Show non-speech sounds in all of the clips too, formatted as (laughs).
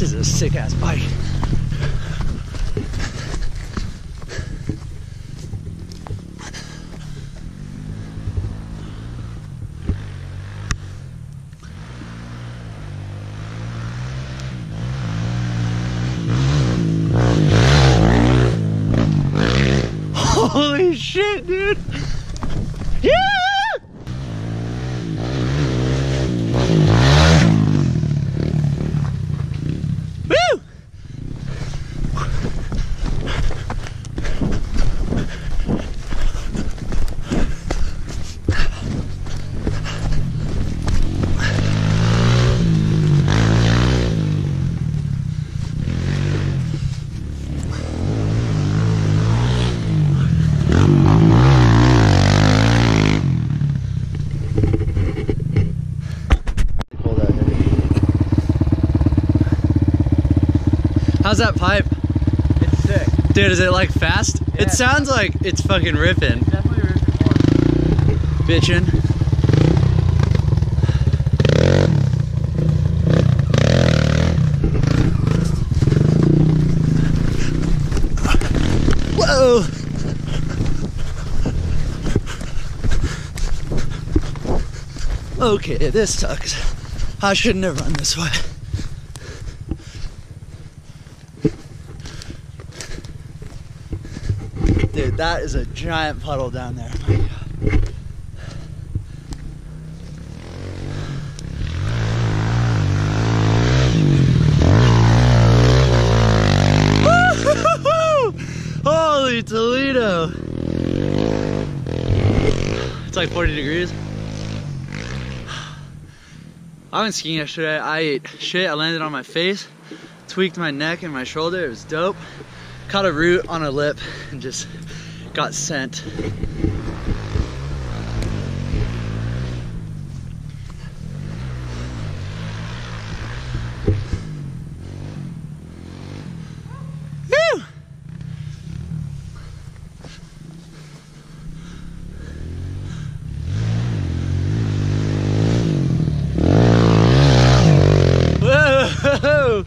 This is a sick ass bike. (laughs) Holy shit, dude! Yeah! Woo! Cold out here. How's that pipe? It's sick. Dude, is it like fast? Yeah. It sounds like it's fucking ripping. Definitely ripping more. Bitchin'. Whoa! Okay, this sucks. I shouldn't have run this way. Dude, that is a giant puddle down there. (laughs) Holy Toledo! It's like 40 degrees. I went skiing yesterday. I ate shit. I landed on my face, tweaked my neck and my shoulder. It was dope. Caught a root on a lip and just got sent. Woo! Whoa!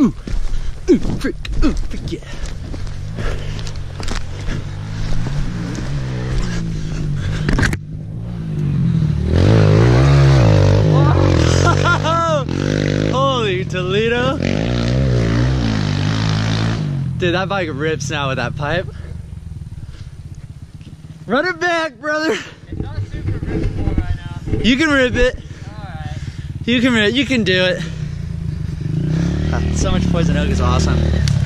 Ooh, ooh, frick, ooh, frick, yeah. (laughs) Holy Toledo. Dude, that bike rips now with that pipe. Run it back, brother. It's not super rippable right now. You can rip it. Alright. You can rip. You can do it. So much poison oak is awesome.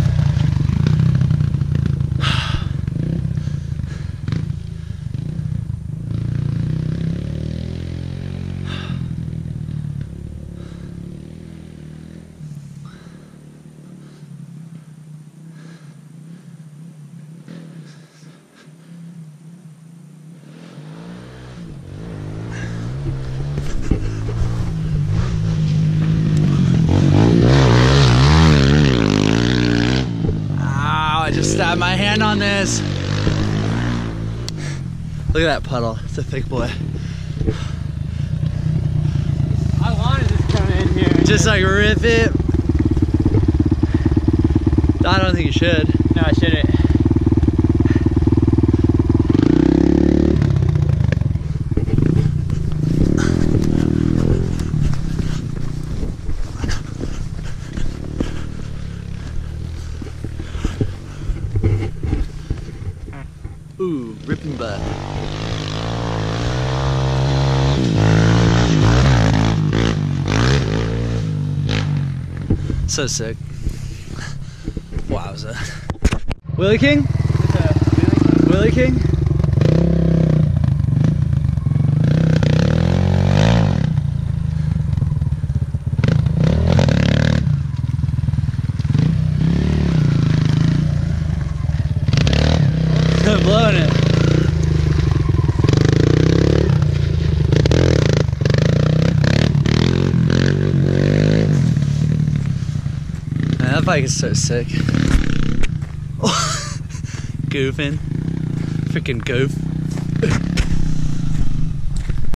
My hand on this. Look at that puddle. It's a thick boy. I wanted to come in here. Just like rip it. I don't think you should. No, I shouldn't. Butt. So sick. Wowza. Willie King? Willie King? Blowing it. That bike is so sick. (laughs) Goofing. Freaking goof.